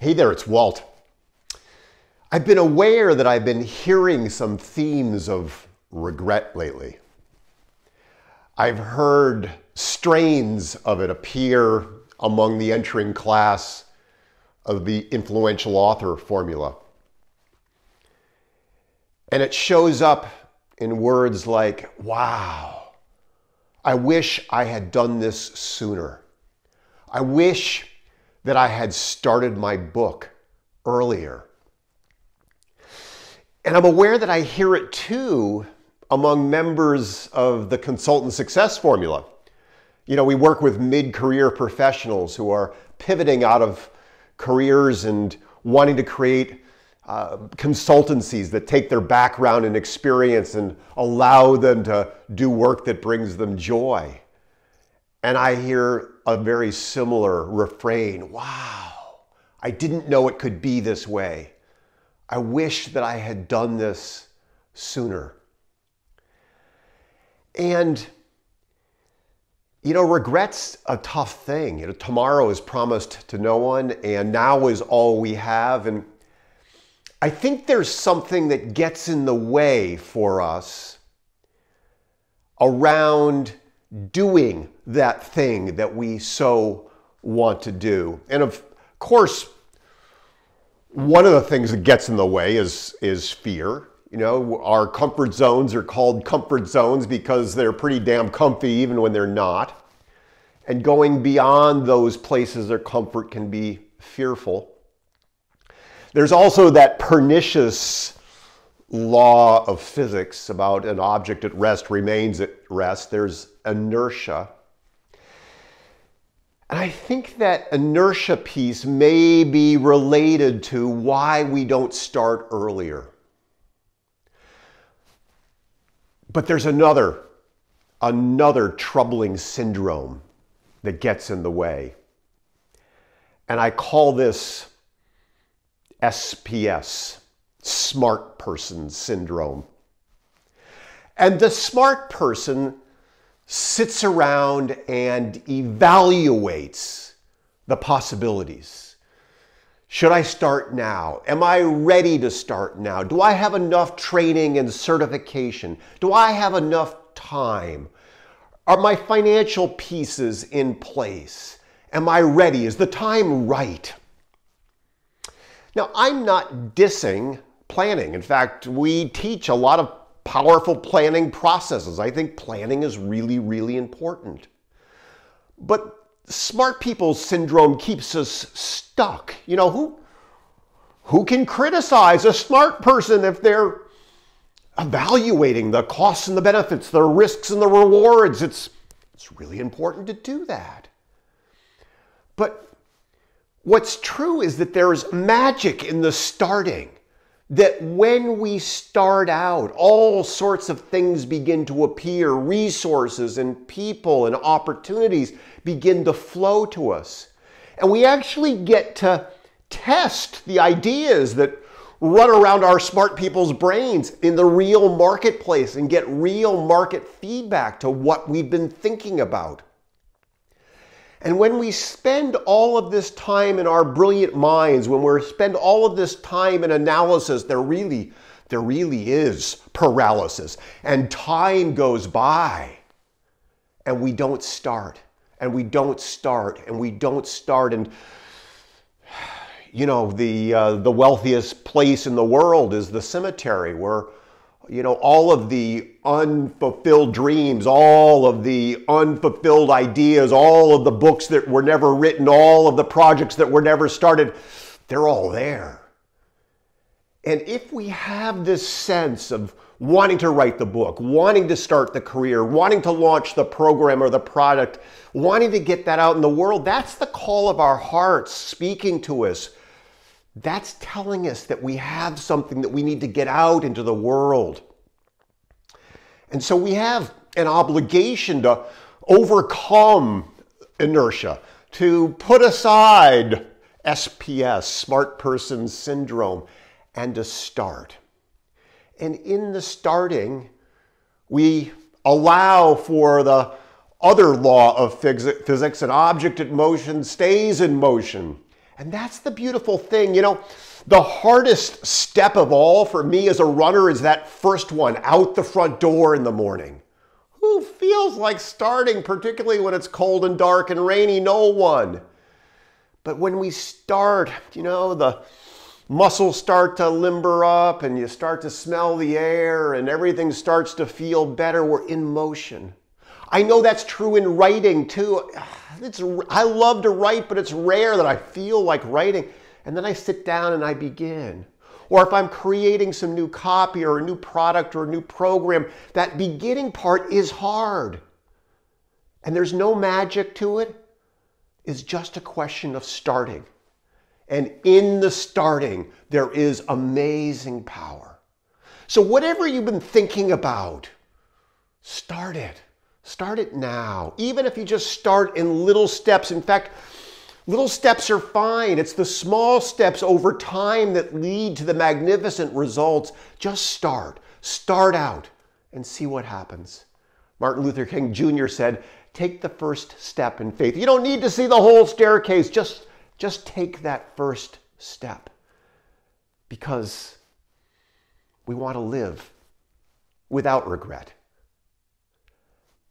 Hey there, it's Walt. I've been aware that I've been hearing some themes of regret lately. I've heard strains of it appear among the entering class of the influential author formula. And it shows up in words like, wow, I wish I had done this sooner. I wish that I had started my book earlier. And I'm aware that I hear it too among members of the consultant success formula. You know, we work with mid career professionals who are pivoting out of careers and wanting to create uh, consultancies that take their background and experience and allow them to do work that brings them joy. And I hear a very similar refrain Wow, I didn't know it could be this way. I wish that I had done this sooner. And, you know, regret's a tough thing. You know, tomorrow is promised to no one, and now is all we have. And I think there's something that gets in the way for us around doing that thing that we so want to do. And of course, one of the things that gets in the way is, is fear. You know, our comfort zones are called comfort zones because they're pretty damn comfy even when they're not. And going beyond those places of comfort can be fearful. There's also that pernicious law of physics about an object at rest remains at rest. There's inertia. And I think that inertia piece may be related to why we don't start earlier. But there's another, another troubling syndrome that gets in the way. And I call this SPS smart person syndrome. And the smart person sits around and evaluates the possibilities. Should I start now? Am I ready to start now? Do I have enough training and certification? Do I have enough time? Are my financial pieces in place? Am I ready? Is the time right? Now, I'm not dissing planning. In fact, we teach a lot of powerful planning processes. I think planning is really, really important. But smart people syndrome keeps us stuck. You know, who, who can criticize a smart person if they're evaluating the costs and the benefits, the risks and the rewards? It's, it's really important to do that. But what's true is that there's magic in the starting that when we start out, all sorts of things begin to appear, resources and people and opportunities begin to flow to us. And we actually get to test the ideas that run around our smart people's brains in the real marketplace and get real market feedback to what we've been thinking about. And when we spend all of this time in our brilliant minds, when we spend all of this time in analysis, there really, there really is paralysis. And time goes by and we don't start and we don't start and we don't start. And, you know, the, uh, the wealthiest place in the world is the cemetery where you know, all of the unfulfilled dreams, all of the unfulfilled ideas, all of the books that were never written, all of the projects that were never started, they're all there. And if we have this sense of wanting to write the book, wanting to start the career, wanting to launch the program or the product, wanting to get that out in the world, that's the call of our hearts speaking to us that's telling us that we have something that we need to get out into the world. And so we have an obligation to overcome inertia, to put aside SPS, smart person syndrome, and to start. And in the starting, we allow for the other law of physics an object in motion stays in motion And that's the beautiful thing. You know, the hardest step of all for me as a runner is that first one out the front door in the morning. Who feels like starting, particularly when it's cold and dark and rainy? No one. But when we start, you know, the muscles start to limber up and you start to smell the air and everything starts to feel better. We're in motion. I know that's true in writing too. It's, I love to write, but it's rare that I feel like writing. And then I sit down and I begin. Or if I'm creating some new copy or a new product or a new program, that beginning part is hard. And there's no magic to it. It's just a question of starting. And in the starting, there is amazing power. So, whatever you've been thinking about, start it. Start it now. Even if you just start in little steps. In fact, little steps are fine. It's the small steps over time that lead to the magnificent results. Just start. Start out and see what happens. Martin Luther King Jr. said, Take the first step in faith. You don't need to see the whole staircase. Just, just take that first step because we want to live without regret.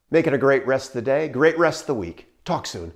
Make it a great rest of the day, great rest of the week. Talk soon.